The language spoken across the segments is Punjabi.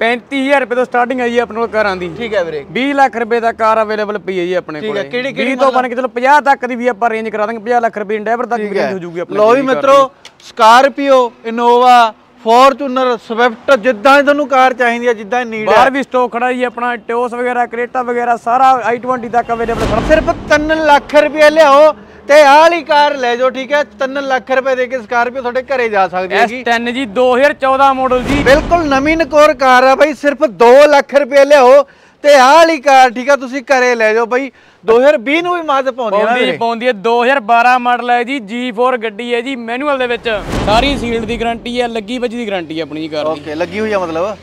35000 ਰੁਪਏ ਤੋਂ ਸਟਾਰਟਿੰਗ ਹੈ ਜੀ ਆਪਣੇ ਕੋਲ ਕਾਰਾਂ ਦੀ। ਠੀਕ ਹੈ ਵੀਰੇ। 20 ਲੱਖ ਰੁਪਏ ਦਾ ਕਾਰ ਅਵੇਲੇਬਲ ਪਈ ਹੈ ਜੀ ਆਪਣੇ ਠੀਕ ਕੋਲ। ਹੈ, ਕਿਹੜੀ- ਕਿਹੜੀ 20 ਤੋਂ ਬਣ ਕੇ ਚਲੋ 50 ਤੱਕ ਦੀ ਵੀ ਆਪਾਂ ਰੇਂਜ ਕਰਾ ਦਾਂਗੇ 50 ਲੱਖ ਰੁਪਏ ਡਰਾਈਵਰ ਤੱਕ ਵੀ ਰੇਂਜ ਹੋ। ਜੂਗੀ ਆਪਣੇ ਲੋ ਵੀ ਮਿੱਤਰੋ ਸਕਾਰਪੀਓ ਇਨੋਵਾ ਫੋਰਚੂਨਰ ਸਵਿਫਟ ਜਿੱਦਾਂ ਤੁਹਾਨੂੰ ਕਾਰ ਚਾਹੀਦੀ ਹੈ ਜਿੱਦਾਂ ਨੀਡ ਹੈ ਬਾਹਰ ਵੀ ਸਟਾਕ ਖੜਾ ਜੀ ਆਪਣਾ ਟਿਓਸ ਵਗੈਰਾ ਕਰੇਟਾ ਵਗੈਰਾ ਸਾਰਾ i20 ਤੱਕ ਅਵੇਲੇਬਲ ਖੜਾ ਸਿਰਫ 3 ਲੱਖ ਰੁਪਏ ਲਿਆਓ ਤੇ ਆਹ ਵਾਲੀ ਕਾਰ ਲੈ ਜਾਓ ਠੀਕ ਹੈ? 3 ਲੱਖ ਰੁਪਏ ਦੇ ਕੇ ਸਕਾਰਪੀਓ ਤੁਹਾਡੇ ਘਰੇ ਜਾ ਸਕਦੀ ਹੈਗੀ। S10 ਜੀ 2014 ਮਾਡਲ ਜੀ। ਬਿਲਕੁਲ ਨਵੀਂ ਨਕੋਰ ਕਾਰ ਆ ਬਾਈ ਸਿਰਫ 2 ਲੱਖ ਰੁਪਏ ਲਿਆਓ ਤੇ ਆਹ ਵਾਲੀ ਕਾਰ ਠੀਕ ਆ ਤੁਸੀਂ ਘਰੇ ਲੈ ਜਾਓ ਬਾਈ। 2020 ਨੂੰ ਵੀ ਮਾਦ ਪਾਉਂਦੀ ਆ ਨਾ ਪਾਉਂਦੀ ਪਾਉਂਦੀ ਹੈ 2012 ਮਾਡਲ ਹੈ ਜੀ G4 ਗੱਡੀ ਹੈ ਜੀ ਮੈਨੂਅਲ ਦੇ ਵਿੱਚ। ਸਾਰੀ ਸੀਲਡ ਦੀ ਗਾਰੰਟੀ ਹੈ ਲੱਗੀ ਵੱਜੀ ਦੀ ਗਾਰੰਟੀ ਹੈ ਆਪਣੀ ਜੀ ਕਾਰ ਦੀ। ਓਕੇ ਲੱਗੀ ਹੋਈ ਆ ਮਤਲਬ?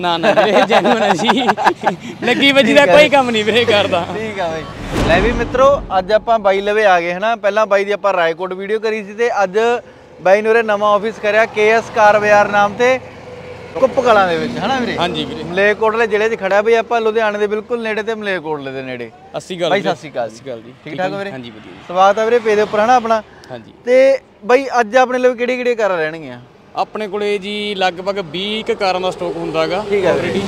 ਨਾ ਨਾ ਵੀਰੇ ਜੈਨੂਨ ਹੈ ਜੀ। ਲੱਗੀ ਵੱਜੀ ਦਾ ਕੋਈ ਕੰਮ ਨਹੀਂ ਵੀਰੇ ਕਰਦਾ ਠੀਕ ਆ ਬਾਈ। ਲੈ ਵੀ ਮਿੱਤਰੋ ਅੱਜ ਆਪਾਂ ਬਾਈ ਲਵੇ ਆ ਗਏ ਹਨਾ? ਪਹਿਲਾਂ ਬਾਈ ਦੀ ਆਪਾਂ ਰਾਏਕੋਟ ਵੀਡੀਓ ਕਰੀ ਸੀ ਤੇ ਅੱਜ ਬਾਈ ਨੇ ਉਰੇ ਨਵਾਂ ਆਫਿਸ ਕਰਿਆ ਕੇਐਸ ਕਾਰ ਬਾਜ਼ਾਰ ਨਾਮ ਤੇ। ਕੁੱਪ ਕਲਾਂ ਦੇ ਵਿੱਚ ਹਨਾ ਵੀਰੇ? ਹਾਂਜੀ ਵੀਰੇ। ਮਲੇਰਕੋਟਲੇ ਜ਼ਿਲ੍ਹੇ 'ਚ ਖੜਾ ਬਈ ਆਪਾਂ ਲੁਧਿਆਣੇ ਦੇ ਬਿਲਕੁਲ ਨੇੜੇ ਤੇ ਮਲੇਰਕੋਟਲੇ ਦੇ ਨੇੜੇ। 80 ਗੱਲ ਬਾਈ। ਸਤਿ ਸ਼੍ਰੀ ਅਕਾਲ ਅਕਾਲ ਜੀ। ਠੀਕ ਠਾਕ? ਵੀਰੇ? ਹਾਂਜੀ ਵਧੀਆ। ਸਵਾਗਤ ਹੈ ਵੀਰੇ ਪੇ ਦੇ ਉੱਪਰ ਹਨਾ ਆਪਣਾ? ਹਾਂਜੀ। ਤੇ ਬਈ ਅੱਜ ਆਪਣੇ ਲਈ ਕਿਹੜੀ ਕਿਹੜੀ ਕਾਰਾਂ ਰਹਿਣਗੀਆਂ? ਆਪਣੇ ਕੋਲੇ ਜੀ ਲਗਭਗ 20 ਕੁ ਕਾਰਾਂ ਦਾ ਸਟਾਕ ਹੁੰਦਾਗਾ ਠੀਕ ਹੈ ਵੀਰੇ।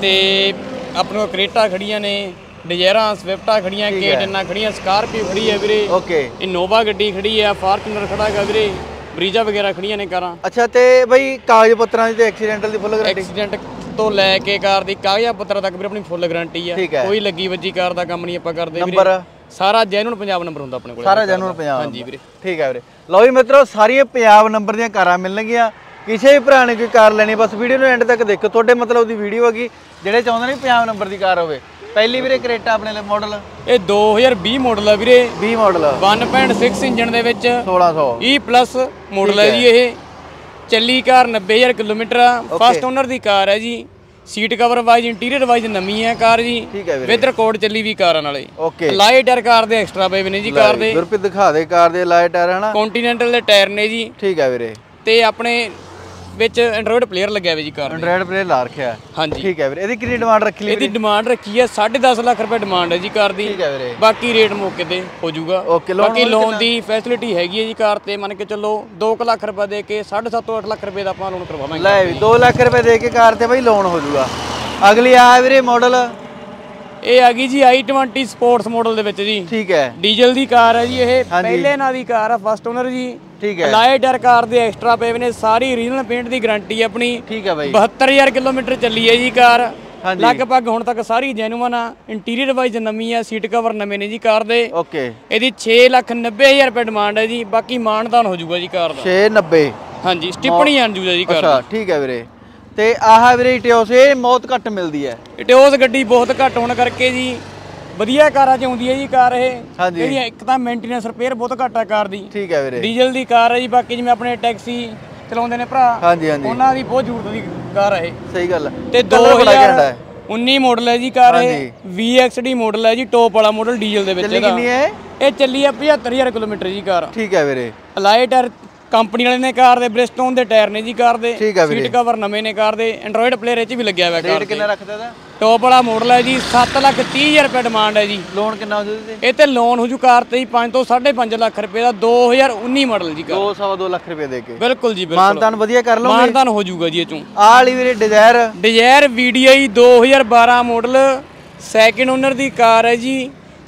ਤੇ ਆਪਣੇ ਕੋਲ ਕਰੇਟਾ ਖੜੀਆਂ ਨੇ ਡਿਜ਼ਾਇਰਾਂ ਸਵਿਫਟਾਂ ਖੜੀਆਂ ਕੇਟਨਾਂ ਖੜੀਆਂ ਸਕਾਰਪੀਓ ਖੜੀ ਹੈ ਵੀਰੇ। ਓਕੇ। ਇਨੋਵਾ ਗੱਡੀ ਖੜੀ ਹੈ ਫਾਰਚੂਨਰ ਖੜਾ ਹੈਗਾ ਵੀਰੇ। ਬਰੀਜਾ ਵਗੈਰਾ ਖੜੀਆਂ ਨੇ ਕਾਰਾਂ। ਅੱਛਾ ਤੇ ਬਈ ਕਾਗਜ਼ ਪੱਤਰਾਂ ਦੀ ਤੇ ਐਕਸੀਡੈਂਟਲ ਦੀ ਫੁੱਲ ਗਾਰੰਟੀ ਐਕਸੀਡੈਂਟ ਤੋਂ ਲੈ ਕੇ ਕਾਰ ਦੀ ਕਾਗਜ਼ਾਂ ਪੱਤਰਾਂ ਤੱਕ ਵੀਰੇ ਆਪਣੀ ਫੁੱਲ ਗਾਰੰਟੀ ਆ। ਕੋਈ ਲੱਗੀ ਵੱਜੀ ਕਾਰ ਦਾ ਕੰਮ ਨਹੀਂ ਆਪਾਂ ਕਰਦੇ ਨੰਬਰ ਸਾਰਾ ਜੈਨੂਨ ਪੰਜਾਬ ਨੰਬਰ ਹੁੰਦਾ ਆਪਣੇ ਕੋਲ। ਸਾਰਾ ਜਨੂਨ ਪੰਜਾਬ ਹਾਂਜੀ ਵੀਰੇ। ਠੀਕ ਹੈ ਵੀਰੇ। ਲਓ ਜੀ ਮਿੱਤਰੋ ਸਾਰੀਆਂ ਪੰਜਾਬ ਨੰਬਰ ਦੀਆਂ ਕਾਰਾਂ ਮਿਲਣਗੀਆਂ। ਕਿਸੇ ਵੀ ਭਰਾ ਨੇ ਕੋਈ ਕਾਰ ਲੈਣੀ ਬਸ ਵੀਡੀਓ ਨੂੰ ਐਂਡ ਤੱਕ ਦੇਖੋ। ਤੁਹਾਡੇ ਮਤਲਬ ਦੀ ਵੀਡੀਓ ਹੈਗੀ ਜਿਹੜੇ ਚਾਹੁੰਦੇ ਨੇ ਵੀ ਪੰਜਾਬ ਨੰਬਰ ਦੀ ਕਾਰ ਹੋਵੇ। ਪਹਿਲੀ ਵੀਰੇ ਕਰੇਟਾ ਆਪਣੇ ਲਈ ਮਾਡਲ ਇਹ 2020 ਮਾਡਲ ਆ ਵੀਰੇ। 20 ਮਾਡਲ 1.6 ਇੰਜਨ ਦੇ ਵਿੱਚ। 1600 E ਪਲੱਸ ਮਾਡਲ ਹੈ ਜੀ ਇਹ। ਚੱਲੀ ਕਾਰ 90000 ਕਿਲੋਮੀਟਰ ਆ। ਫਸਟ ਓਨਰ ਦੀ ਕਾਰ ਹੈ ਜੀ। Seat cover wise interior wise ਨਵੀਂ ਹੈ ਕਾਰ ਜੀ। ਵਿਦ ਰਿਕਾਰਡ ਚੱਲੀ ਵੀ ਕਾਰਾਂ ਨਾਲੇ। ਓਕੇ ਲਾਈਟਰ ਕਾਰ ਦੇ ਐਕਸਟਰਾ ਪਏ ਨੇ ਜੀ ਕਾਰ ਦੇ। ਗੁਰਪ੍ਰੀਤ ਦਿਖਾ ਦੇ ਕਾਰ ਦੇ ਲਾਈਟ ਟਾਇਰ ਹਨਾ? ਕੰਟੀਨੈਂਟਲ ਦੇ ਟਾਇਰ ਨੇ ਜੀ। ਠੀਕ ਹੈ ਵੀਰੇ। ਤੇ ਆਪਣੇ ਵਿੱਚ ਐਂਡਰੋਇਡ ਪਲੇਅਰ ਲੱਗਿਆ ਹੋਇਆ ਜੀ ਕਾਰ ਦੇ। ਐਂਡਰਾਇਡ ਪਲੇ ਲਾ ਰੱਖਿਆ। ਹਾਂਜੀ। ਠੀਕ ਹੈ ਵੀਰੇ ਇਹਦੀ ਕਿੰਨੀ ਡਿਮਾਂਡ ਰੱਖੀ ਲਈ ਇਹਦੀ ਡਿਮਾਂਡ ਰੱਖੀ ਹੈ 10.5 ਲੱਖ ਰੁਪਏ ਡਿਮਾਂਡ ਹੈ ਜੀ ਕਾਰ ਦੀ। ਠੀਕ ਹੈ ਵੀਰੇ। ਬਾਕੀ ਰੇਟ ਮੌਕੇ ਤੇ ਹੋ ਜਾਊਗਾ। ਓਕੇ ਲੋਨ ਬਾਕੀ ਲੋਨ ਦੀ ਫੈਸਿਲਿਟੀ ਹੈਗੀ ਹੈ ਜੀ ਕਾਰ ਤੇ ਮੰਨ ਕੇ ਚੱਲੋ 2 ਲੱਖ ਰੁਪਏ ਦੇ ਕੇ 7.5 ਤੋਂ 8 ਲੱਖ ਰੁਪਏ ਦਾ ਆਪਾਂ ਲੋਨ ਕਰਵਾਵਾਂਗੇ। ਲੈ ਵੀ 2 ਲੱਖ ਰੁਪਏ ਦੇ ਕੇ ਕਾਰ ਤੇ ਬਈ ਲੋਨ ਹੋ ਜਾਊਗਾ। ਅਗਲੀ ਆ ਵੀਰੇ ਮਾਡਲ ਇਹ ਆ ਗਈ ਜੀ i20 ਸਪੋਰਟਸ ਮਾਡਲ ਦੇ ਵਿੱਚ ਜੀ। ਠੀਕ ਹੈ। ਡੀਜ਼ਲ ਦੀ ਕਾਰ ਹੈ ਜੀ ਇਹ। ਪਹਿਲੇ ਨਾਂ ਦੀ ਕਾਰ ਹੈ ਫਸਟ ਓਨਰ ਜੀ। ਠੀਕ ਹੈ। ਲਾਈਟਰ ਕਾਰ ਦੇ ਐਕਸਟਰਾ ਹੋਏ ਨੇ ਸਾਰੀ ਰੀਜਨਲ ਪੇਂਟ ਦੀ ਗਾਰੰਟੀ ਹੈ ਆਪਣੀ। ਠੀਕ ਹੈ ਬਾਈ। 72000 ਕਿਲੋਮੀਟਰ ਚੱਲੀ ਹੈ ਜੀ ਕਾਰ। ਲਗਭਗ ਹੁਣ ਤੱਕ ਸਾਰੀ ਜੈਨੂਅਨ ਆ। ਇੰਟੀਰੀਅਰ ਵਾਈਜ਼ ਨਵੀਂ ਆ ਸੀਟ ਕਵਰ ਨਵੇਂ ਨੇ ਜੀ ਕਾਰ ਦੇ। ਓਕੇ ਇਹਦੀ 690000 ਰੁਪਏ ਡਿਮਾਂਡ ਹੈ ਜੀ। ਬਾਕੀ ਮਾਨਦਾਨ ਹੋ ਜਾਊਗਾ ਜੀ ਕਾਰ ਦਾ। 690 ਹਾਂਜੀ ਸਟਿਪਣੀ ਆਣ ਜੂਗਾ ਜੀ ਕਾਰ ਅੱਛਾ ਠੀਕ ਹੈ ਵੀਰੇ। ਤੇ ਆਹ ਵੀਰੇ ਇਟਿਓਸ ਇਹ ਬਹੁਤ ਘੱਟ ਮਿਲਦੀ ਹੈ। ਇਟਿਓਸ ਗੱਡੀ ਬਹੁਤ ਘੱਟ ਹੋਣ ਕਰਕੇ ਜੀ ਵਧੀਆ ਕਾਰਾਂ ਚ ਆਉਂਦੀ ਹੈ ਜੀ ਕਾਰ ਇਹ। ਇਹਦੀ ਇੱਕ ਤਾਂ ਮੇਨਟੇਨੈਂਸ ਰਿਪੇਅਰ ਬਹੁਤ ਘੱਟ ਆ ਕਾਰ ਦੀ। ਠੀਕ ਹੈ ਵੀਰੇ। ਡੀਜ਼ਲ ਦੀ ਕਾਰ ਹੈ ਜੀ ਬਾਕੀ ਜਿਵੇਂ ਆਪਣੇ ਟੈਕਸੀ ਚਲਾਉਂਦੇ ਨੇ ਭਰਾ ਹਾਂਜੀ ਹਾਂਜੀ। ਉਹਨਾਂ ਦੀ ਬਹੁਤ ਜ਼ਰੂਰਤ ਦੀ ਕਾਰ ਹੈ ਸਹੀ ਗੱਲ ਤੇ Colour ਬੜਾ ਘੈਂਟ ਹੈ। 2019 ਮਾਡਲ ਹੈ ਜੀ ਕਾਰ ਇਹ। VXD ਮਾਡਲ ਹੈ ਜੀ ਟੌਪ ਵਾਲਾ ਮਾਡਲ ਡੀਜ਼ਲ ਦੇ ਵਿੱਚ ਇਹਦਾ। ਇਹ? ਚੱਲੀ ਆ 75000 ਕਿਲੋਮੀਟਰ ਜੀ ਕਾਰ। ਠੀਕ ਹੈ ਵੀਰੇ। ਲਾਈਟਰ ਕੰਪਨੀ ਵਾਲੇ ਨੇ ਕਾਰ ਦੇ ਬ੍ਰਿਸਟੋਨ ਦੇ ਟਾਇਰ ਨੇ ਜੀ ਕਾਰ ਦੇ ਠੀਕ ਹੈ ਵੀਰੇ। ਸੀਟ ਕਵਰ ਨਵੇਂ ਨੇ ਕਾਰ ਦੇ ਐਂਡਰੋਇਡ ਪਲੇਅਰ ਇਹ ਚ ਵੀ ਲੱਗਿਆ ਹੋਇਆ ਕਾਰ ਰੇਟ ਕਿੰਨਾ ਰੱਖਦਾ ਇਹਦਾ? ਟੌਪ ਵਾਲਾ ਮਾਡਲ ਹੈ ਜੀ 7 ਲੱਖ 30000 ਰੁਪਏ ਡਿਮਾਂਡ ਹੈ ਜੀ। ਲੋਨ ਕਿੰਨਾ ਹੋ ਜੂਗਾ ਇਹ ਤੇ ਲੋਨ ਹੋ ਜੂ ਕਾਰ ਤੇ ਜੀ 5 ਤੋਂ 5.5 ਲੱਖ ਰੁਪਏ ਦਾ 2019 ਮਾਡਲ ਜੀ ਕਾਰ। 2 ਸਵਾ 2 ਲੱਖ ਰੁਪਏ ਦੇ ਕੇ। ਬਿਲਕੁਲ ਜੀ ਬਿਲਕੁਲ। ਮਾਨਤਾਨ ਵਧੀਆ ਕਰ ਲਓਗੇ? ਮਾਨਦਾਨ ਹੋ ਜੂਗਾ ਜੀ ਇਹ ਚੋਂ। ਆਹ ਵਾਲੀ ਵੀਰੇ Dzire Dzire VDI 2012 model second owner ਦੀ ਕਾਰ ਹੈ ਜੀ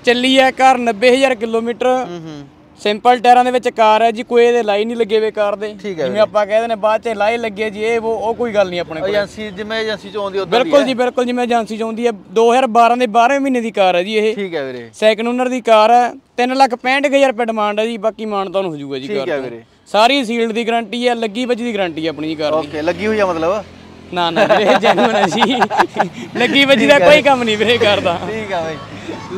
ਚੱਲੀ ਹੈ ਕਾਰ 90000 ਕਿਲੋਮੀਟਰ। ਹੂੰ ਹੂੰ। ਸਿੰਪਲ ਟਾਇਰਾਂ ਦੇ ਵਿੱਚ ਕਾਰ ਹੈ ਜੀ ਕੋਈ ਇਹਦੇ ਲਾਈ ਨਹੀਂ ਲੱਗੇ ਵੇ ਕਾਰ ਦੇ। ਜਿਵੇਂ ਆਪਾਂ ਕਹਿੰਦੇ ਨੇ ਬਾਅਦ ਚ ਲਾਈ ਲੱਗੇ ਜੀ ਇਹ ਉਹ ਉਹ ਕੋਈ ਗੱਲ ਨਹੀਂ ਆਪਣੇ ਕੋਲ। ਏਜੰਸੀ ਜਿਵੇਂ ਏਜੰਸੀ ਚ ਆਉਂਦੀ ਉਦੋਂ ਬਿਲਕੁਲ ਜੀ ਬਿਲਕੁਲ ਜਿਵੇਂ ਏਜੰਸੀ ਚ ਆਉਂਦੀ ਹੈ 2012 ਦੇ 12ਵੇਂ ਮਹੀਨੇ ਦੀ ਕਾਰ ਹੈ ਜੀ ਇਹ। ਠੀਕ ਹੈ ਵੀਰੇ। ਸੈਕਿੰਡ ਓਨਰ ਦੀ ਕਾਰ ਹੈ 365000 ਰੁਪਏ ਡਿਮਾਂਡ ਹੈ ਜੀ ਬਾਕੀ ਮਾਨਤਾਨ ਹੋ ਜਾਊਗਾ ਜੀ ਕਾਰ ਠੀਕ ਹੈ। ਵੀਰੇ। ਸਾਰੀ ਸੀਲਡ ਦੀ ਗਾਰੰਟੀ ਹੈ ਲੱਗੀ ਵੱਜੀ ਦੀ ਗਾਰੰਟੀ ਹੈ ਆਪਣੀ ਜੀ ਕਾਰ ਦੀ। ਓਕੇ ਲੱਗੀ ਹੋਈ ਆ ਮਤਲਬ? ਨਾ ਨਾ ਵੀਰੇ ਜੈਨੂਨ ਹੈ ਜੀ। ਲੱਗੀ ਵੱਜੀ ਦਾ ਕੋਈ ਕੰਮ ਨਹੀਂ ਵੀਰੇ ਕਰਦਾ ਠੀਕ ਆ ਬਾਈ।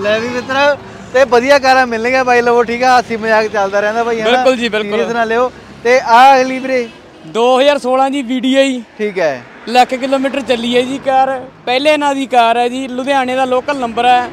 ਲੈ ਵੀ ਮਿੱਤਰ ਤੇ ਵਧੀਆ ਕਾਰਾਂ ਮਿਲਣਗੀਆਂ ਬਾਈ ਲਵੋ ਠੀਕ ਆ ਹਾਸੀ ਮਜ਼ਾਕ ਚੱਲਦਾ ਰਹਿੰਦਾ ਬਾਈ ਹਨਾ? ਬਿਲਕੁਲ ਜੀ, ਬਿਲਕੁਲ। Serious ਨਾ ਲਿਓ। ਤੇ ਆ ਅਗਲੀ ਵੀਰੇ। 2016 ਜੀ VDI ਠੀਕ ਹੈ। ਲੱਖ ਕਿਲੋਮੀਟਰ ਚੱਲੀ ਹੈ ਜੀ ਕਾਰ। ਪਹਿਲੇ ਨਾਂ ਦੀ ਕਾਰ ਹੈ ਜੀ। ਲੁਧਿਆਣੇ ਦਾ ਲੋਕਲ ਨੰਬਰ ਹੈ।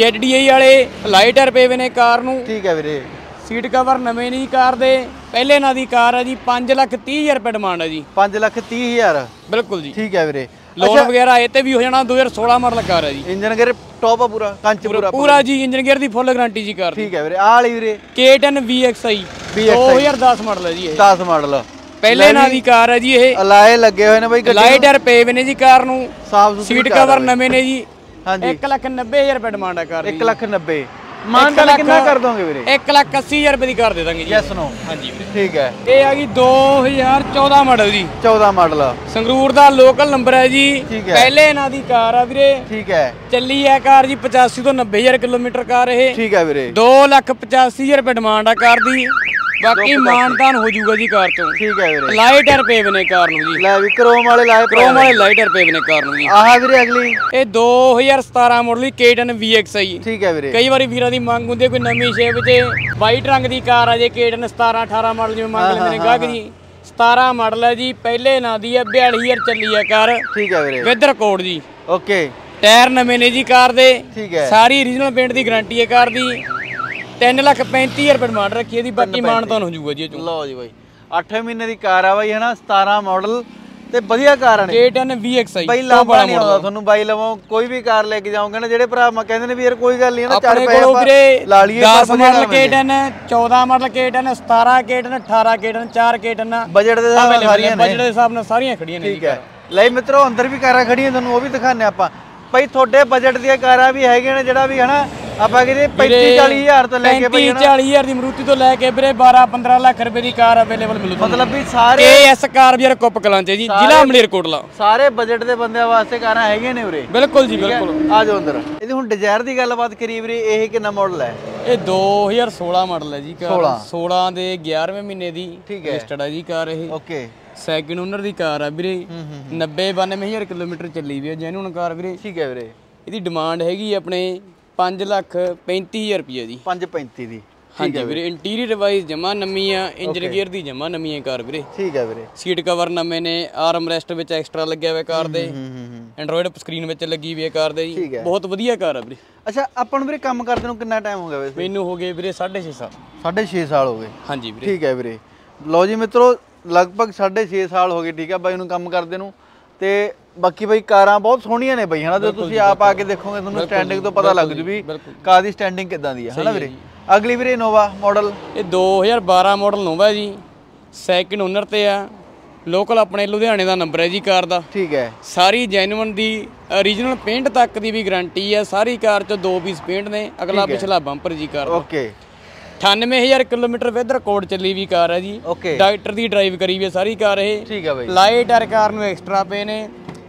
ZDI ਵਾਲੇ ਲਾਈਟਰ ਹੋਏ ਨੇ ਕਾਰ ਨੂੰ। ਠੀਕ ਹੈ ਵੀਰੇ। ਸੀਟ ਕਵਰ ਨਵੇਂ ਨਹੀਂ ਕਾਰ ਦੇ। ਪਹਿਲੇ ਨਾਂ ਦੀ ਕਾਰ ਹੈ ਜੀ। 5 ਲੱਖ 30 ਹਜ਼ਾਰ ਰੁਪਏ ਡਿਮਾਂਡ ਹੈ ਜੀ। 5 ਲੱਖ 30 ਹਜ਼ਾਰ। ਬਿਲਕੁਲ ਜੀ। ਠੀਕ ਹੈ ਵੀਰੇ। ਲੋਨ ਵਗੈਰਾ ਇਹ ਤੇ ਵੀ ਹੋ ਜਾਣਾ 2016 ਮਾਡਲ ਕਾਰ ਹੈ ਜੀ। ਇੰਜਨ ਗੇਅਰ ਟੌਪ ਆ ਪੂਰਾ ਕੰਚ ਪੂਰਾ ਪੂਰਾ ਜੀ ਇੰਜਨ ਗੇਅਰ ਦੀ ਫੁੱਲ ਗਾਰੰਟੀ ਜੀ ਕਾਰ ਠੀਕ ਹੈ ਵੀਰੇ ਆ ਵਾਲੀ ਵੀਰੇ। K10 VXI VXI 2010 ਮਾਡਲ ਹੈ ਜੀ ਇਹ। 10 ਮਾਡਲ ਪਹਿਲੇ ਨਾਂ ਦੀ ਕਾਰ ਹੈ ਜੀ ਇਹ। ਅਲਾਏ ਲੱਗੇ ਹੋਏ ਨੇ ਬਾਈ ਗੱਡੀ ਲਾਈਟਰ ਪਏ ਵੇ ਨੇ ਜੀ ਕਾਰ ਨੂੰ। ਸਾਫ਼ ਸੁਥਰੀ ਸੀਟ ਕਵਰ। ਨਵੇਂ ਨੇ ਜੀ। ਹਾਂਜੀ। 1 ਲੱਖ 90000 ਰੁਪਏ ਡਿਮਾਂਡ ਆ ਕਾਰ ਦੀ 1 ਲੱਖ 90 ਮਾਨਦਾਨ ਕਿੰਨਾ ਕਰ ਦੋਗੇ ਵੀਰੇ? 1 ਲੱਖ 80000 ਰੁਪਏ ਦੀ ਕਰ ਦੇ ਦਾਂਗੇ ਜੀ। ਯੈਸ ਨੋ ਹਾਂਜੀ ਵੀਰੇ। ਠੀਕ ਹੈ। ਇਹ ਆ ਗਈ 2014 ਮਾਡਲ ਜੀ। 14 ਮਾਡਲ ਸੰਗਰੂਰ ਦਾ ਲੋਕਲ ਨੰਬਰ ਹੈ ਜੀ। ਪਹਿਲੇ ਨਾਂ ਦੀ ਕਾਰ ਆ ਵੀਰੇ। ਠੀਕ ਹੈ। ਚੱਲੀ ਹੈ ਕਾਰ ਜੀ 85 ਤੋਂ 90000 ਕਿਲੋਮੀਟਰ ਕਾਰ ਇਹ। ਠੀਕ ਹੈ ਵੀਰੇ। 2 ਲੱਖ 85000 ਰੁਪਏ ਡਿਮਾਂਡ ਆ ਕਾਰ ਦੀ। ਬਾਕੀ ਮਾਨਦਾਨ ਹੋ ਜਾਊਗਾ ਜੀ ਕਾਰ ਤੋਂ। ਠੀਕ ਹੈ ਵੀਰੇ। ਲਾਈਟਰ ਪੇ ਨੇ ਕਾਰ ਨੂੰ ਜੀ। ਲੈ ਵੀ ਕਰੋਮ ਵਾਲੇ ਲਾਏ ਕ੍ਰੋਮ ਵਾਲੇ ਲਾਈਟਰ ਪੇ ਨੇ ਕਾਰ ਨੂੰ ਜੀ। ਆਹ ਵੀਰੇ ਅਗਲੀ। ਇਹ 2017 ਮਾਡਲ ਦੀ K10 VXI ਠੀਕ ਹੈ ਵੀਰੇ। ਕਈ ਵਾਰੀ ਵੀਰਾਂ ਦੀ ਮੰਗ ਹੁੰਦੀ ਹੈ ਕੋਈ ਨਵੀਂ ਸ਼ੇਪ 'ਚ ਵਾਈਟ ਰੰਗ ਦੀ ਕਾਰ ਆ ਜੇ K10 17 18 ਮਾਡਲ ਜਿਵੇਂ ਮੰਗ ਲੈਂਦੇ ਨੇ ਗਾਹਕ ਜੀ। 17 ਮਾਡਲ ਹੈ ਜੀ ਪਹਿਲੇ ਨਾਂ ਦੀ ਹੈ 42000 ਚੱਲੀ ਹੈ ਕਾਰ। ਠੀਕ ਹੈ ਵੀਰੇ। ਵਿਦ ਰਿਕਾਰਡ ਜੀ। ਓਕੇ ਟਾਇਰ ਨਵੇਂ ਨੇ ਜੀ ਕਾਰ ਦੇ। ਠੀਕ ਹੈ। ਸਾਰੀ ਰੀਜਨਲ ਪੇਂਟ ਦੀ ਗਾਰੰਟੀ ਹੈ ਕਾਰ ਦੀ। 3 ਲੱਖ 35000 ਰੁਪਏ ਡਿਮਾਂਡ ਰੱਖੀ ਹੈ ਦੀ ਬਾਕੀ ਮਾਨਤਾਨ ਹੋ ਜਾਊਗਾ ਜੀ ਇਹ ਚੋਂ। ਲਓ ਜੀ ਬਾਈ 8 ਮਹੀਨੇ ਦੀ ਕਾਰ ਆ ਬਾਈ ਹਨਾ 17 ਮਾਡਲ ਤੇ ਵਧੀਆ ਕਾਰਾਂ ਨੇ। K10 VXI ਬਾਈ ਲਾਂਬਾ ਨਹੀਂ। ਆਉਂਦਾ ਤੁਹਾਨੂੰ ਬਾਈ ਲਵੋਂ ਕੋਈ ਵੀ ਕਾਰ ਲੈ ਕੇ ਜਾਓਗੇ ਨਾ ਜਿਹੜੇ ਭਰਾ ਮੈਂ ਕਹਿੰਦੇ ਨੇ ਵੀ ਯਾਰ ਕੋਈ ਗੱਲ ਨਹੀਂ ਨਾ ਚਾਰ ਪੈਸੇ ਆਪਾਂ ਵੀਰੇ ਲਾ ਲਈਏ 10 model K10 14 model K10 17 K10 18 K10 4 K10 budget ਦੇ ਹਿਸਾਬ ਨਾਲ ਸਾਰੀਆਂ ਨੇ ਬਜਟ ਦੇ ਹਿਸਾਬ ਨਾਲ ਸਾਰੀਆਂ ਖੜੀਆਂ ਨੇ ਠੀਕ ਹੈ। ਲੈ ਮਿੱਤਰੋ ਅੰਦਰ ਵੀ ਕਾਰਾਂ ਖੜੀਆਂ ਤੁਹਾਨੂੰ ਉਹ ਵੀ ਦਿਖਾਣੇ ਆਪਾਂ। ਭਾਈ ਤੁਹਾਡੇ ਬਜਟ ਦੀਆਂ ਕਾਰਾਂ ਵੀ ਹੈਗੀਆਂ ਨੇ ਜਿਹੜਾ ਵੀ ਹਨਾ ਆਪਾਂ ਕਹਿੰਦੇ 35 40 ਹਜ਼ਾਰ ਤੋਂ ਲੈ ਕੇ ਭਾਈ 35 40 ਹਜ਼ਾਰ ਦੀ ਮਰੂਤੀ ਤੋਂ ਲੈ ਕੇ ਵੀਰੇ 12 15 ਲੱਖ ਰੁਪਏ ਦੀ ਕਾਰ ਅਵੇਲੇਬਲ ਮਿਲੂ ਮਤਲਬ ਵੀ ਸਾਰੇ KS ਕਾਰ ਵੀਰ ਕੁੱਪ ਕਲਾਂ ਚ ਜੀ ਜ਼ਿਲ੍ਹਾ ਮਲੇਰਕੋਟਲਾ ਸਾਰੇ ਬਜਟ ਦੇ ਬੰਦਿਆਂ ਵਾਸਤੇ ਕਾਰਾਂ ਹੈਗੀਆਂ ਨੇ ਉਰੇ ਬਿਲਕੁਲ ਜੀ ਬਿਲਕੁਲ। ਆ ਜਾਓ ਅੰਦਰ। ਇਹਦੀ ਹੁਣ ਡਿਜ਼ਾਇਰ ਦੀ ਗੱਲਬਾਤ ਕਰੀਏ ਵੀਰੇ ਇਹ ਕਿੰਨਾ ਮਾਡਲ ਹੈ? ਇਹ 2016 ਮਾਡਲ ਹੈ ਜੀ ਕਾਰ। 16 16 ਦੇ 11ਵੇਂ ਮਹੀਨੇ ਦੀ। ਲਿਸਟਡ ਹੈ। ਜੀ ਕਾਰ ਇਹ। ਓਕੇ। ਸੈਕਿੰਡ ਓਨਰ ਦੀ ਕਾਰ ਆ ਵੀਰੇ। 90 92000 ਕਿਲੋਮੀਟਰ ਚੱਲੀ ਵੀ ਹੈ ਜੈਨੂਨ ਕਾਰ ਵੀਰੇ। ਠੀਕ ਹੈ ਵੀਰੇ। ਇਹਦੀ ਡਿਮਾਂਡ ਹੈਗੀ ਆਪਣੇ 5 ਲੱਖ 35000 ਰੁਪਏ ਦੀ 535 ਦੀ। ਹਾਂਜੀ ਵੀਰੇ ਇੰਟੀਰੀਅਰ ਵਾਈਜ਼ ਜਮਾ ਨਵੀਂ ਆ ਇੰਜਨ ਗੇਅਰ ਦੀ ਜਮਾ ਨਵੀਂ ਹੈ ਕਾਰ ਵੀਰੇ। ਠੀਕ ਹੈ ਵੀਰੇ। ਸੀਟ ਕਵਰ ਨਵੇਂ ਨੇ ਆਰਮ ਰੈਸਟ ਵਿੱਚ ਐਕਸਟਰਾ ਲੱਗਿਆ ਹੋਇਆ ਕਾਰ ਦੇ। ਹੂੰ ਹੂੰ ਹੂੰ ਐਂਡਰੋਇਡ ਸਕਰੀਨ ਵਿੱਚ ਲੱਗੀ ਵੀ ਹੈ ਕਾਰ ਦੇ ਜੀ। ਬਹੁਤ ਵਧੀਆ ਕਾਰ ਆ ਵੀਰੇ। ਅੱਛਾ ਆਪਾਂ ਨੂੰ ਵੀਰੇ ਕੰਮ ਕਰਦੇ ਨੂੰ ਕਿੰਨਾ ਟਾਈਮ ਹੋ ਗਿਆ ਵੈਸੇ? ਮੈਨੂੰ ਹੋ ਗਏ ਵੀਰੇ 6.5 ਸਾਲ। 6.5 ਸਾਲ ਹੋ ਗਏ। ਹਾਂਜੀ ਵੀਰੇ। ਠੀਕ ਹੈ ਵੀਰੇ। ਲਓ ਜੀ ਮਿੱਤਰੋ ਲਗਭਗ 6.5 ਸਾਲ ਹੋ ਗਏ ਠੀਕ ਹੈ ਬਾਈ ਨੂੰ ਕੰਮ ਕਰਦੇ ਨੂੰ। ਤੇ ਬਾਕੀ ਬਾਈ ਕਾਰਾਂ ਬਹੁਤ ਸੋਹਣੀਆਂ ਨੇ ਬਾਈ ਹਨਾ? ਜੇ ਤੁਸੀਂ ਆਪ ਆ ਕੇ ਦੇਖੋਗੇ ਤੁਹਾਨੂੰ ਸਟੈਂਡਿੰਗ ਤੋਂ ਪਤਾ ਲੱਗ ਜੂ ਵੀ। ਕਾਰ ਦੀ ਸਟੈਂਡਿੰਗ ਕਿੱਦਾਂ ਦੀ ਹੈ ਹਨਾ ਵੀਰੇ? ਅਗਲੀ ਵੀਰੇ ਇਨੋਵਾ ਮਾਡਲ ਇਹ 2012 ਮਾਡਲ ਨੋਵਾ ਜੀ। ਸੈਕਿੰਡ ਓਨਰ ਤੇ ਆ। ਲੋਕਲ ਆਪਣੇ ਲੁਧਿਆਣੇ ਦਾ ਨੰਬਰ ਹੈ ਜੀ ਕਾਰ ਦਾ। ਠੀਕ ਹੈ। ਸਾਰੀ ਜੈਨੂਇਨ ਦੀ origignal ਪੇਂਟ ਤੱਕ ਦੀ ਵੀ ਗਾਰੰਟੀ ਹੈ ਸਾਰੀ ਕਾਰ 'ਚ ਦੋ ਪੀਸ ਪੇਂਟ ਨੇ। ਅਗਲਾ ਪਿਛਲਾ ਬੰਪਰ ਜੀ ਕਾਰ ਦਾ। ਓਕੇ 98000 ਕਿਲੋਮੀਟਰ ਵਿਦ ਰਿਕਾਰਡ ਚੱਲੀ ਵੀ ਕਾਰ ਹੈ ਜੀ। ਡਾਕਟਰ ਦੀ ਡਰਾਈਵ ਕਰੀ ਵੀ ਸਾਰੀ ਕਾਰ ਇਹ। ਠੀਕ ਹੈ ਬਾਈ। ਲਾਈਟ ਆਰ ਕਾਰ ਨੂੰ ਐਕਸਟਰਾ ਪਏ ਨੇ।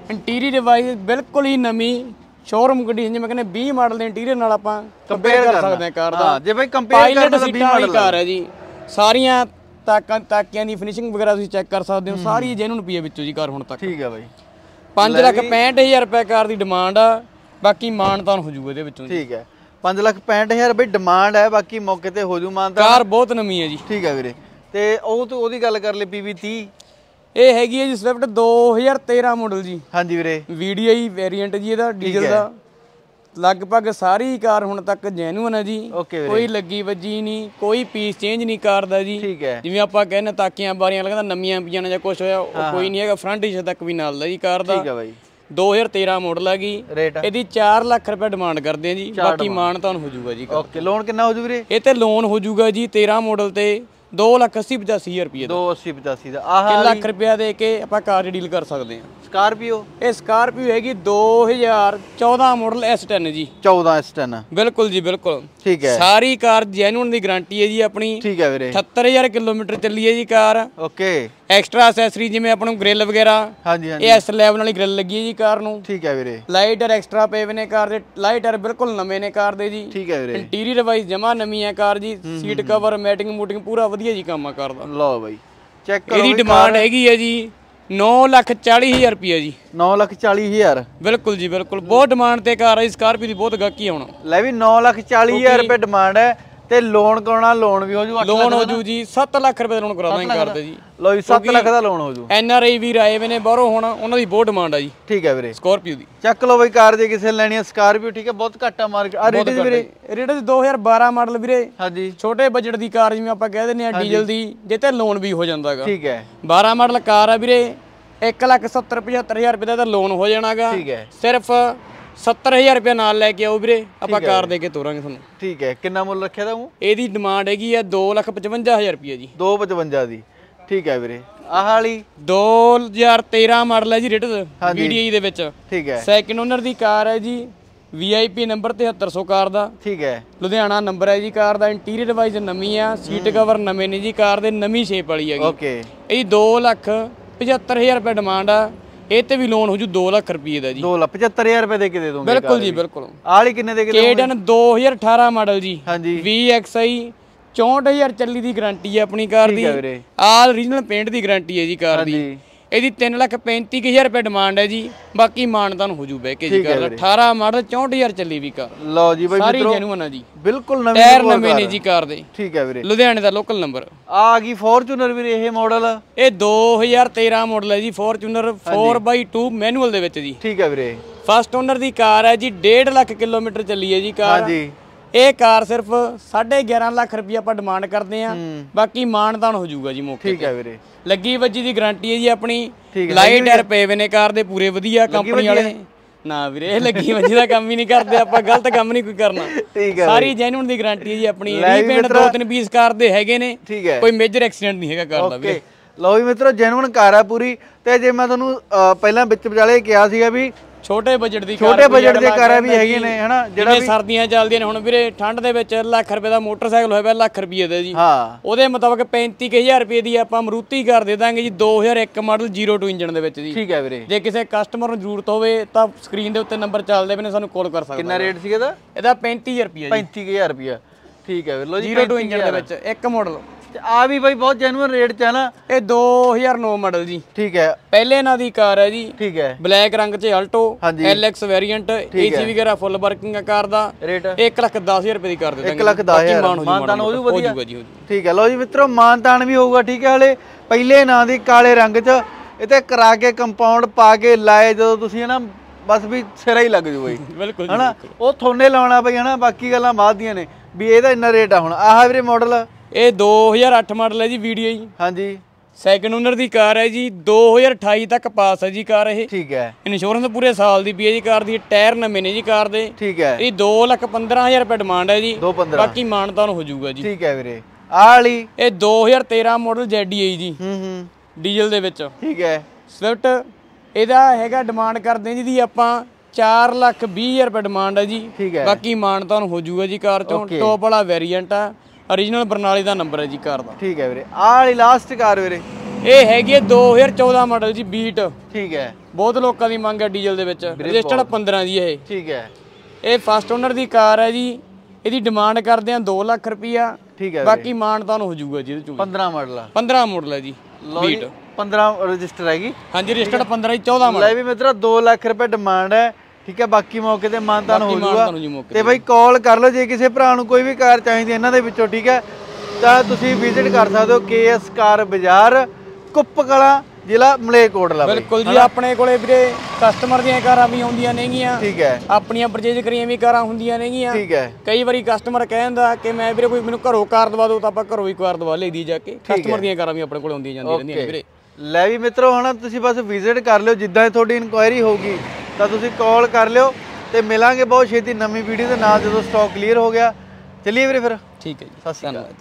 ਇੰਟੀਰੀਅਰ ਵਾਈਜ਼ ਬਿਲਕੁਲ ਹੀ ਨਵੀਂ ਸ਼ੋਰੂਮ ਕੰਡੀਸ਼ਨ ਜਿਵੇਂ ਕਹਿੰਦੇ 20 ਮਾਡਲ ਦੇ ਇੰਟੀਰੀਅਰ ਨਾਲ ਆਪਾਂ ਕੰਪੇਅਰ ਕਰ ਸਕਦੇ ਹਾਂ ਕਾਰ ਦਾ। ਹਾਂ ਜੇ ਬਾਈ ਕੰਪੇਅਰ ਕਰਨਾ ਤਾਂ 20 ਸੀਟਾਂ ਵਾਲੀ ਮਾਡਲ ਕਾਰ ਹੈ ਜੀ। ਸਾਰੀਆਂ ਤਾਕਾਂ ਤਾਕਿਆਂ ਦੀ ਫਿਨਿਸ਼ਿੰਗ ਵਗੈਰਾ ਤੁਸੀਂ ਚੈੱਕ ਕਰ ਸਕਦੇ ਹੋ। ਸਾਰੀ ਜੈਨੂਨ ਪਈ ਹੈ ਵਿੱਚੋਂ ਜੀ ਕਾਰ ਹੁਣ ਤੱਕ। ਠੀਕ ਹੈ ਬਾਈ। 5 ਲੱਖ 65000 ਰੁਪਏ ਕਾਰ ਦੀ ਡਿਮਾਂਡ ਆ। ਬਾਕੀ ਮਾਨਤਾਨ ਹੋ ਜੂਗਾ ਇਹਦੇ ਵਿੱਚੋਂ। ਠੀਕ ਹੈ 5 ਲੱਖ 65000 ਬਈ ਡਿਮਾਂਡ ਹੈ ਬਾਕੀ ਮੌਕੇ ਤੇ ਹੋ ਜੂ ਮਾਨਤਾ ਕਾਰ ਬਹੁਤ ਨਵੀਂ ਹੈ ਜੀ। ਠੀਕ ਹੈ ਵੀਰੇ। ਤੇ ਉਹ ਤੋਂ ਉਹਦੀ ਗੱਲ ਕਰ ਲਈ PV 30 ਇਹ ਹੈਗੀ ਹੈ ਜੀ ਸਵਿਫਟ 2013 ਮਾਡਲ ਜੀ। ਹਾਂਜੀ ਵੀਰੇ। VDI ਵੇਰੀਐਂਟ ਜੀ ਇਹਦਾ ਡੀਜ਼ਲ ਦਾ। ਲਗਭਗ ਸਾਰੀ ਕਾਰ ਹੁਣ ਤੱਕ ਜੈਨੂਨ ਹੈ ਜੀ। ਕੋਈ ਲੱਗੀ ਵੱਜੀ ਨਹੀਂ ਕੋਈ ਪੀਸ ਚੇਂਜ ਨਹੀਂ ਕਾਰ ਦਾ ਜੀ। ਜਿਵੇਂ ਆਪਾਂ ਕਹਿੰਦੇ ਤਾਕੀਆਂ ਬਾਰੀਆਂ ਲੱਗਦਾ ਨਵੀਆਂ ਪਈਆਂ ਨੇ ਜਾਂ ਕੁਝ ਹੋਇਆ ਉਹ ਕੋਈ ਨਹੀਂ ਹੈਗਾ ਫਰੰਟ ਹਿੱਸੇ ਤੱਕ ਵੀ ਨਾਲ ਦਾ ਜੀ ਕਾਰ ਦਾ। ਠੀਕ ਹੈ ਬਾਈ। 2013 ਮਾਡਲ ਹੈਗੀ ਰੇਟ ਇਹਦੀ 4 ਲੱਖ ਰੁਪਏ ਡਿਮਾਂਡ ਕਰਦੇ ਆ ਜੀ। ਬਾਕੀ ਮਾਨ ਤੁਹਾਨੂੰ ਹੋ ਜਾਊਗਾ ਜੀ ਓਕੇ ਲੋਨ ਕਿੰਨਾ ਹੋ ਜੂ ਵੀਰੇ? ਇਹ ਤੇ ਲੋਨ ਹੋ ਜਾਊਗਾ ਜੀ 13 ਮਾਡਲ ਤੇ। 2 ਲੱਖ 80 85000 ਰੁਪਏ ਦਾ। 280 85 ਦਾ। ਆਹ 3 ਲੱਖ ਰੁਪਏ ਦੇ ਕੇ ਆਪਾਂ ਕਾਰ ਡੀਲ ਕਰ ਸਕਦੇ ਹਾਂ। ਸਕਾਰਪੀਓ? ਇਹ ਸਕਾਰਪੀਓ ਹੈਗੀ 2014 ਮਾਡਲ S10 ਜੀ। 14 S10 ਬਿਲਕੁਲ ਜੀ ਬਿਲਕੁਲ। ਠੀਕ ਹੈ। ਸਾਰੀ ਕਾਰ ਜੈਨੂਨ ਦੀ ਗਾਰੰਟੀ ਹੈ ਜੀ ਆਪਣੀ। ਠੀਕ ਹੈ ਵੀਰੇ। 78000 ਕਿਲੋਮੀਟਰ ਚੱਲੀ ਹੈ ਜੀ ਕਾਰ। ਓਕੇ। ਐਕਸਟਰਾ ਐਕਸੈਸਰੀ ਜਿਵੇਂ ਆਪਾਂ ਨੂੰ ਗ੍ਰਿਲ ਵਗੈਰਾ ਹਾਂਜੀ ਹਾਂਜੀ। ਇਹ ਐਸ ਲੈਵਲ ਵਾਲੀ ਗ੍ਰਿਲ ਲੱਗੀ ਹੈ ਜੀ ਕਾਰ ਨੂੰ। ਠੀਕ ਹੈ ਵੀਰੇ। ਲਾਈਟਰ ਐਕਸਟਰਾ ਹੋਏ ਨੇ ਕਾਰ ਦੇ ਲਾਈਟਰ ਬਿਲਕੁਲ ਨਵੇਂ ਨੇ ਕਾਰ ਦੇ ਜੀ। ਠੀਕ ਹੈ ਵੀਰੇ। ਇੰਟੀਰੀਅਰ ਵਾਈਜ਼ ਜਮਾ ਨਵੀਂ ਹੈ ਕਾਰ ਜੀ। ਸੀਟ ਕਵਰ ਮੈਟਿੰਗ ਮੂਟਿੰਗ ਪੂਰਾ ਵਧੀਆ ਜੀ ਕੰਮ ਆ ਕਾਰ ਦਾ। ਲਓ ਬਾਈ ਚੈੱਕ ਕਰੋ ਇਹਦੀ ਡਿਮਾਂਡ ਹੈਗੀ ਹੈ ਜੀ 9 ਲੱਖ 40000 ਰੁਪਏ ਜੀ। 9 ਲੱਖ 40 ਹਜ਼ਾਰ। ਬਿਲਕੁਲ ਜੀ ਬਿਲਕੁਲ। ਬਹੁਤ ਡਿਮਾਂਡ ਤੇ ਕਾਰ ਹੈ ਸਕਾਰਪੀ ਦੀ ਬਹੁਤ ਗਾਕੀ ਆ ਹੁਣ। ਲੈ ਵੀ 9 ਲੱਖ 40 ਹਜ਼ਾਰ ਰੁਪਏ ਡਿਮਾਂਡ ਹੈ। ਤੇ ਲੋਨ ਕਰਾਉਣਾ ਲੋਨ ਵੀ ਹੋ ਜੂ 8 ਲੋਨ ਹੋ ਜੂ ਜੀ 7 ਲੱਖ ਰੁਪਏ ਦਾ ਲੋਨ ਕਰਾ ਦਾਂਗੇ ਕਾਰ ਦੇ? ਜੀ। ਲਓ ਜੀ 7 ਲੱਖ ਦਾ ਲੋਨ ਹੋ ਜੂ। ਐਨ ਆਰ ਆਈ ਵੀਰ ਆਏ ਵੇ ਨੇ ਬਾਹਰੋਂ ਹੁਣ ਉਹਨਾਂ ਦੀ ਬਹੁਤ ਡਿਮਾਂਡ ਆ ਜੀ। ਠੀਕ ਹੈ ਵੀਰੇ। ਸਕਾਰਪੀਓ ਦੀ। ਚੱਕ ਲਓ ਬਈ ਕਾਰ ਜੇ ਕਿਸੇ ਲੈਣੀ ਹੈ ਸਕਾਰਪੀਓ ਠੀਕ ਹੈ ਬਹੁਤ ਘੱਟ ਆ ਮਾਰਕੀਟ ਆ ਰੇਟ ਵੀਰੇ ਰੇਟ 2012 ਮਾਡਲ ਵੀਰੇ। ਹਾਂਜੀ। ਛੋਟੇ ਬਜਟ ਦੀ ਕਾਰ ਜਿਵੇਂ ਆਪਾਂ ਕਹਿ ਦਿੰਦੇ ਆ ਡੀਜ਼ਲ ਦੀ ਜੇ ਤੇ ਲੋਨ ਵੀ ਹੋ ਜਾਂਦਾਗਾ ਠੀਕ ਹੈ। 12 ਮਾਡਲ ਕਾਰ ਆ ਵੀਰੇ 1 ਲੱਖ 70 75000 ਰੁਪਏ ਦਾ ਤਾਂ ਲੋਨ ਹੋ ਜਾਣਾਗਾ। ਠੀਕ ਹੈ। ਸਿਰਫ 70000 ਰੁਪਏ ਨਾਲ ਲੈ ਕੇ ਆਓ ਵੀਰੇ ਆਪਾਂ ਕਾਰ ਦੇ ਕੇ ਤੋਰਾਂਗੇ ਤੁਹਾਨੂੰ। ਠੀਕ ਹੈ ਕਿੰਨਾ ਮੁੱਲ ਰੱਖਿਆ ਦਾ ਉਹ? ਇਹਦੀ ਡਿਮਾਂਡ ਹੈਗੀ ਆ 255000 ਰੁਪਏ ਜੀ। 255 ਦੀ। ਠੀਕ ਹੈ ਵੀਰੇ। ਆਹ ਵਾਲੀ? 2013 ਮਾਡਲ ਹੈ ਜੀ ਰਿਟ ਹਾਂਜੀ। VDI ਦੇ ਵਿੱਚ। ਠੀਕ ਹੈ। ਸੈਕਿੰਡ ਓਨਰ ਦੀ ਕਾਰ ਹੈ ਜੀ VIP ਨੰਬਰ 7300 ਕਾਰ ਦਾ। ਠੀਕ ਹੈ। ਲੁਧਿਆਣਾ ਨੰਬਰ ਹੈ ਜੀ ਕਾਰ ਦਾ ਇੰਟੀਰੀਅਰ ਵਾਈਜ਼ ਨਵੀਂ ਆ ਸੀਟ ਕਵਰ ਨਵੇਂ ਨੇ ਜੀ ਕਾਰ ਦੇ ਨਵੀਂ ਸ਼ੇਪ ਵਾਲੀ ਹੈਗੀ। ਓਕੇ ਇਹ 2 ਲੱਖ 75000 ਰੁਪਏ ਡਿਮਾਂਡ ਆ। ਇਹ ਤੇ ਵੀ ਲੋਨ ਹੋ ਜੂ 2 ਲੱਖ ਰੁਪਏ ਦਾ ਜੀ। 2 ਲੱਖ 75000 ਰੁਪਏ ਦੇ ਕੇ ਦੇ ਦੋਗੇ ਬਿਲਕੁਲ ਜੀ ਬਿਲਕੁਲ। ਆਹ ਵਾਲੀ ਕਿੰਨੇ ਦੇ ਕੇ ਦੋਗੇ ਕੇਡਨ 2018 ਮਾਡਲ ਜੀ। ਹਾਂਜੀ। VXI 64000 ਚੱਲੀ ਦੀ ਗਾਰੰਟੀ ਹੈ ਆਪਣੀ ਕਾਰ ਦੀ। ਆਲ ਰੀਜਨਲ ਪੇਂਟ ਦੀ ਗਾਰੰਟੀ ਹੈ ਜੀ ਕਾਰ ਦੀ। ਹਾਂਜੀ। ਇਹਦੀ 335000 ਰੁਪਏ ਡਿਮਾਂਡ ਹੈ ਜੀ। ਬਾਕੀ ਮਾਨਦਾਨ ਹੋ ਜੂ ਬਹਿ ਕੇ ਜੀ ਹੈ ਕਾਰ ਦਾ। ਵੀਰੇ। 18 ਮਾਡਲ 64000 ਚੱਲੀ ਵੀ ਕਾਰ। ਲਓ ਜੀ ਬਾਈ ਸਾਰੀ ਜੈਨੂਨ ਆ ਜੀ। ਬਿਲਕੁਲ ਨਵੀਂ ਟਾਇਰ ਨਵੇਂ ਨੇ। ਜੀ ਕਾਰ ਦੇ। ਠੀਕ ਹੈ ਵੀਰੇ। ਲੁਧਿਆਣੇ ਦਾ ਲੋਕਲ ਨੰਬਰ ਆ ਗਈ ਫੋਰਚੂਨਰ ਵੀਰੇ ਇਹ ਮਾਡਲ ਇਹ 2013 ਮਾਡਲ ਹੈ ਜੀ ਫੋਰਚੂਨਰ 4x2 ਮੈਨੂਅਲ ਦੇ ਵਿੱਚ ਜੀ। ਠੀਕ ਹੈ ਵੀਰੇ। ਫਸਟ ਓਨਰ ਦੀ ਕਾਰ ਹੈ ਜੀ 1.5 ਲੱਖ ਕਿਲੋਮੀਟਰ ਚੱਲੀ ਹੈ ਜੀ ਕਾਰ। ਹਾਂਜੀ। ਇਹ ਕਾਰ ਸਿਰਫ 11.5 ਲੱਖ ਰੁਪਏ ਆਪਾਂ ਡਿਮਾਂਡ ਕਰਦੇ ਆ। ਬਾਕੀ ਮਾਨਦਾਨ ਹੋ ਜਾਊਗਾ ਜੀ ਮੌਕੇ ਠੀਕ ਹੈ ਵੀਰੇ। ਲੱਗੀ ਵੱਜੀ ਦੀ ਗਾਰੰਟੀ ਹੈ ਜੀ ਆਪਣੀ। ਲਾਈਟ ਟਾਇਰ ਪਏ ਵੇ ਨੇ ਕਾਰ ਦੇ ਪੂਰੇ ਵਧੀਆ ਕੰਪਨੀ ਵਾਲੇ। ਨਾ ਵੀਰੇ ਇਹ ਲੱਗੀ ਵੱਜੀ ਦਾ ਕੰਮ ਹੀ ਨਹੀਂ ਕਰਦੇ ਆਪਾਂ ਗਲਤ ਕੰਮ ਨਹੀਂ ਕੋਈ ਕਰਨਾ। ਠੀਕ ਹੈ ਸਾਰੀ ਜੈਨੂਨ ਦੀ ਗਾਰੰਟੀ ਹੈ ਜੀ ਆਪਣੀ। ਰੀਪੇਂਟ ਦੋ ਤਿੰਨ ਪੀਸ ਕਾਰ ਦੇ ਹੈਗੇ ਨੇ। ਕੋਈ ਮੇਜਰ ਐਕਸੀਡੈਂਟ ਨਹੀਂ ਹੈਗਾ ਕਾਰ ਦਾ ਵੀਰੇ। ਲਓ ਵੀ ਮਿੱਤਰੋ ਜੈਨੂਨ ਕਾਰ ਆ ਪੂਰੀ। ਤੇ ਜੇ ਮੈਂ ਤੁਹਾਨੂੰ ਪਹਿਲਾਂ ਵਿੱਚ ਵਿਚਾਲੇ ਕਿਹਾ ਸੀਗਾ ਵੀ ਛੋਟੇ ਬਜਟ ਦੀ ਛੋਟੇ ਬਜਟ ਦੇ ਕਾਰਾਂ ਵੀ ਜੀ, ਨੇ ਹਨਾ ਜਿਹੜਾ ਵੀ ਸਰਦੀਆਂ ਚੱਲਦੀਆਂ ਨੇ ਹੁਣ ਵੀਰੇ ਠੰਡ ਦੇ ਵਿੱਚ ਲੱਖ ਰੁਪਏ ਦਾ ਮੋਟਰਸਾਈਕਲ ਹੋਇਆ ਪਿਆ ਲੱਖ ਰੁਪਏ ਦਾ ਜੀ। ਹਾਂ। ਉਹਦੇ ਮੁਤਾਬਕ 35000 ਰੁਪਏ ਦੀ ਆਪਾਂ ਮਰੂਤੀ ਕਾਰ ਦੇ ਦਾਂਗੇ ਜੀ 2001 ਮਾਡਲ 02 ਇੰਜਨ ਦੇ ਵਿੱਚ ਜੀ। ਠੀਕ ਹੈ ਵੀਰੇ। ਜੇ ਕਿਸੇ ਕਸਟਮਰ ਨੂੰ ਜ਼ਰੂਰਤ ਹੋਵੇ ਤਾਂ ਸਕਰੀਨ ਦੇ ਉੱਤੇ ਨੰਬਰ ਚੱਲਦੇ ਪਏ ਨੇ ਸਾਨੂੰ ਕਾਲ ਕਰ ਸਕਦਾ ਕਿੰਨਾ ਰੇਟ ਸੀਗਾ ਇਹਦਾ? ਇਹਦਾ 35000 ਰੁਪਏ ਜੀ। 35000 ਰੁਪਿਆ ਠੀਕ ਹੈ ਵੀਰੇ ਲਓ ਜੀ 02 ਇੰਜਨ ਦੇ ਵਿੱਚ ਇੱਕ ਮਾਡਲ ਤੇ ਆ ਵੀ ਬਾਈ ਬਹੁਤ ਜੈਨੂਨ ਰੇਟ ਚ ਹੈ ਨਾ। ਇਹ 2009 ਮਾਡਲ ਜੀ। ਠੀਕ ਹੈ। ਪਹਿਲੇ ਇਹਨਾਂ ਦੀ ਕਾਰ ਹੈ ਜੀ। ਠੀਕ ਹੈ। ਬਲੈਕ ਰੰਗ 'ਚ ਹਾਂਜੀ। LX ਵੇਰੀਐਂਟ ਏਸੀ ਵਗੈਰਾ ਫੁੱਲ ਵਰਕਿੰਗ ਆ ਕਾਰ ਦਾ। ਰੇਟ 1 ਲੱਖ 10000 ਰੁਪਏ ਦੀ ਕਰ ਦੇ ਦਾਂਗੇ 1 ਲੱਖ 10000 ਮਾਨ ਹੋ ਮਾਨਤਾਨ ਹੋ ਜੂ ਵਧੀਆ ਠੀਕ ਹੈ। ਲਓ ਜੀ ਮਿੱਤਰੋ ਮਾਨਤਾਨ ਵੀ ਹੋਊਗਾ ਠੀਕ ਹੈ ਹਲੇ। ਪਹਿਲੇ ਨਾਂ ਦੀ ਕਾਲੇ ਰੰਗ ਚ। ਇਹ ਤੇ ਕਰਾ ਕੇ ਕੰਪਾਊਂਡ ਪਾ ਕੇ ਲਾਏ ਜਦੋਂ ਤੁਸੀਂ ਨਾ ਬਸ ਵੀ ਸਿਰਾ ਹੀ ਲੱਗ ਜੂ ਬਈ। ਬਿਲਕੁਲ ਹਨਾ? ਉਹ ਥੋਨੇ ਲਾਉਣਾ ਬਈ ਹਨਾ ਬਾਕੀ ਗੱਲਾਂ ਬਾਅਦ ਦੀਆਂ ਨੇ। ਵੀ ਇਹਦਾ ਇੰਨਾ ਰੇਟ ਆ ਹੁਣ। ਆਹ ਵੀਰੇ ਮਾਡਲ ਇਹ 2008 ਮਾਡਲ ਹੈ ਜੀ ਵੀਡੀਓ ਜੀ। ਹਾਂਜੀ। ਸੈਕਿੰਡ ਓਨਰ ਦੀ ਕਾਰ ਹੈ ਜੀ 2028 ਤੱਕ ਪਾਸ ਹੈ ਜੀ ਕਾਰ ਇਹ। ਠੀਕ ਹੈ। ਇੰਸ਼ੋਰੈਂਸ ਪੂਰੇ ਸਾਲ ਦੀ ਪਈ ਹੈ ਜੀ ਕਾਰ ਦੀ ਟਾਇਰ ਨਵੇਂ ਨੇ ਜੀ ਕਾਰ ਦੇ। ਠੀਕ ਹੈ। ਇਹ 2 ਲੱਖ 15000 ਰੁਪਏ ਡਿਮਾਂਡ ਹੈ ਜੀ। 215 ਬਾਕੀ ਮਾਨਤਾਨ ਹੋ ਜਾਊਗਾ ਜੀ। ਠੀਕ ਹੈ ਵੀਰੇ। ਆਹ ਵਾਲੀ? ਇਹ 2013 ਮਾਡਲ ZDI ਜੀ। ਹੂੰ ਹੂੰ। ਡੀਜ਼ਲ ਦੇ ਵਿੱਚ। ਠੀਕ ਹੈ। ਸਵਿਫਟ ਇਹਦਾ ਹੈਗਾ ਡਿਮਾਂਡ ਕਰਦੇ ਹਾਂ ਜਿਹਦੀ ਆਪਾਂ 4 ਲੱਖ 20000 ਰੁਪਏ ਡਿਮਾਂਡ ਹੈ ਜੀ। ਠੀਕ ਹੈ। ਬਾਕੀ ਮਾਨਤਾਨ ਹੋ ਜਾਊਗਾ ਜੀ ਕਾਰ ਚੋਂ. ਟੌਪ ਵਾਲਾ ਵੇਰੀਐਂਟ ਆ। Origignal ਬਰਨਾਲੀ ਦਾ ਨੰਬਰ ਹੈ ਜੀ ਕਾਰ ਦਾ। ਠੀਕ ਹੈ ਵੀਰੇ। ਆਹ ਵਾਲੀ ਲਾਸਟ ਕਾਰ ਵੀਰੇ। ਇਹ ਹੈਗੀ ਹੈ 2014 ਮਾਡਲ ਜੀ ਬੀਟ ਠੀਕ ਹੈ। ਬਹੁਤ ਲੋਕਾਂ ਦੀ ਮੰਗ ਹੈ ਡੀਜ਼ਲ ਦੇ ਵਿੱਚ। ਰਜਿਸਟਰਡ 15 ਦੀ ਇਹ। ਠੀਕ ਹੈ। ਇਹ ਫਸਟ ਓਨਰ ਦੀ ਕਾਰ ਹੈ ਜੀ। ਇਹਦੀ ਡਿਮਾਂਡ ਕਰਦੇ ਆ 2 ਲੱਖ ਰੁਪਈਆ। ਠੀਕ ਹੈ ਬਾਕੀ ਮਾਨਤਾਨ ਹੋ ਜਾਊਗਾ ਜੀ ਇਹਦੇ ਚੋਂ 15 ਮਾਡਲ ਆ। 15 ਮਾਡਲ ਹੈ ਜੀ ਜੀ 15 ਰਜਿਸਟਰ ਹੈਗੀ। ਹਾਂਜੀ ਰਜਿਸਟਰਡ 15 ਜੀ 14 ਮਾਡਲ ਲੈ ਵੀ ਮਿੱਤਰਾ 2 ਲੱਖ ਰੁਪਏ ਡਿਮਾਂਡ ਹੈ। ਠੀਕ ਹੈ ਬਾਕੀ ਮੌਕੇ ਤੇ ਮਾਨਤਾਨ ਹੋ ਬਾਕੀ ਜਾਊਗਾ ਮਾਨਤਾਨ ਹੋ ਜੀ ਮੌਕੇ ਤੇ ਬਾਈ ਕਾਲ ਕਰ ਲਓ ਜੇ ਕਿਸੇ ਭਰਾ ਨੂੰ ਕੋਈ ਵੀ ਕਾਰ ਚਾਹੀਦੀ ਇਹਨਾਂ ਦੇ ਵਿੱਚੋਂ ਠੀਕ ਹੈ। ਤਾਂ ਤੁਸੀਂ ਵਿਜ਼ਿਟ ਕਰ ਸਕਦੇ ਹੋ ਕੇਐਸ ਕਾਰ ਬਾਜ਼ਾਰ ਕੁੱਪਕਲਾ ਜ਼ਿਲ੍ਹਾ ਮਲੇਰਕੋਟਲਾ ਬਾਈ। ਬਿਲਕੁਲ ਜੀ ਆਪਣੇ ਕੋਲੇ ਵੀਰੇ ਕਸਟਮਰ ਦੀਆਂ ਕਾਰਾਂ ਵੀ ਆਉਂਦੀਆਂ ਨੇਗੀਆਂ। ਠੀਕ ਹੈ। ਆਪਣੀਆਂ ਪਰਚੇਜ ਕਰੀਆਂ ਵੀ ਕਾਰਾਂ ਹੁੰਦੀਆਂ ਨੇਗੀਆਂ। ਠੀਕ ਹੈ। ਕਈ ਵਾਰੀ ਕਸਟਮਰ ਕਹਿੰਦਾ ਕਿ ਮੈਂ ਵੀਰੇ ਕੋਈ ਮੈਨੂੰ ਘਰੋਂ ਕਾਰ ਦਵਾ ਦਿਓ ਤਾਂ ਆਪਾਂ ਘਰੋਂ ਹੀ ਕਾਰ ਦਵਾ ਲਈਦੀ ਜਾ ਕੇ। ਕਸਟਮਰ ਦੀਆਂ ਕਾਰਾਂ ਵੀ ਆਪਣੇ ਕੋਲ ਆਉਂਦੀਆਂ ਜਾਂਦੀਆਂ ਰਹਿੰਦੀਆਂ ਨੇ ਵੀਰੇ। ਲੈ ਵੀ ਮਿੱਤਰੋ ਹੁਣ ਤੁਸੀਂ ਬਸ ਵਿਜ਼ਿਟ ਕਰ ਲਿਓ ਜਿੱਦਾਂ ਤੁਹਾਡੀ ਇਨਕੁਆਇਰੀ ਹੋਊਗੀ। ਤਾਂ ਤੁਸੀਂ ਕਾਲ ਕਰ ਲਿਓ ਤੇ ਮਿਲਾਂਗੇ ਬਹੁਤ ਛੇਤੀ ਨਵੀਂ ਵੀਡੀਓ ਦੇ ਨਾਲ ਜਦੋਂ ਸਟਾਕ ਕਲੀਅਰ ਹੋ ਗਿਆ। ਚਲਿਏ ਵੀਰੇ ਫਿਰ। ਠੀਕ ਹੈ ਜੀ ਸਤਿ ਸ਼੍ਰੀ ਅਕਾਲ।